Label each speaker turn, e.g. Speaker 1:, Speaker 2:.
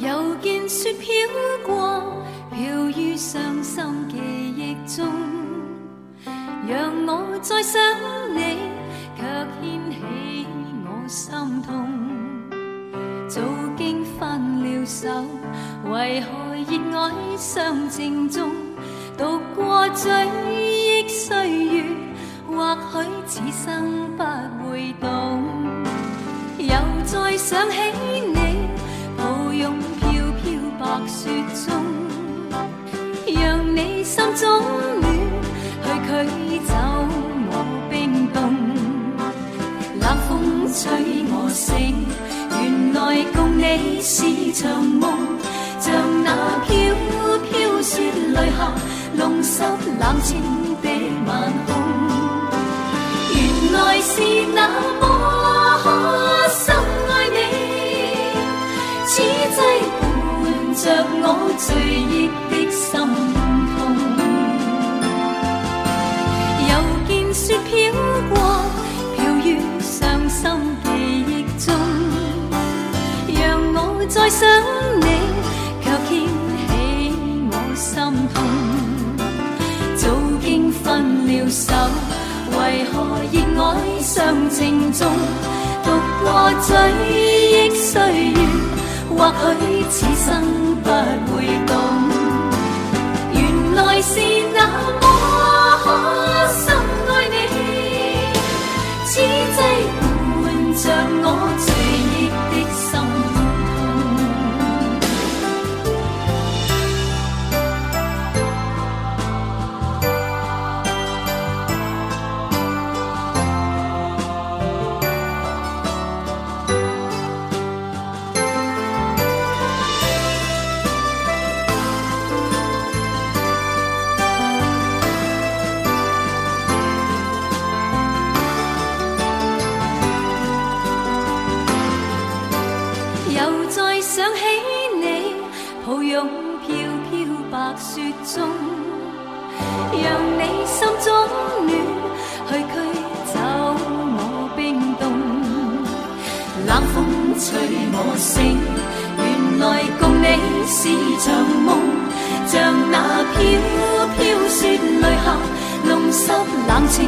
Speaker 1: 又见雪飘过，飘于伤心记忆中，让我再想你，却牵起我心痛。早经分了手，为何热爱相正中？度过追忆岁月，或许此生不会懂。又再想起心中暖，去驱走我冰冻。冷风吹我醒，原来共你是场梦，像那飘飘雪泪下，弄湿冷清的晚空。原来是那么深爱你，此际伴着我醉忆的心再想你，却掀起我心痛。早经分了手，为何热爱尚情重？独过追忆岁月，或许此生不会懂。原来是想起你，抱拥飘飘白雪中，让你心中暖，去驱走我冰冻。冷风吹我醒，原来共你是场梦，像那飘飘雪泪下，弄湿冷清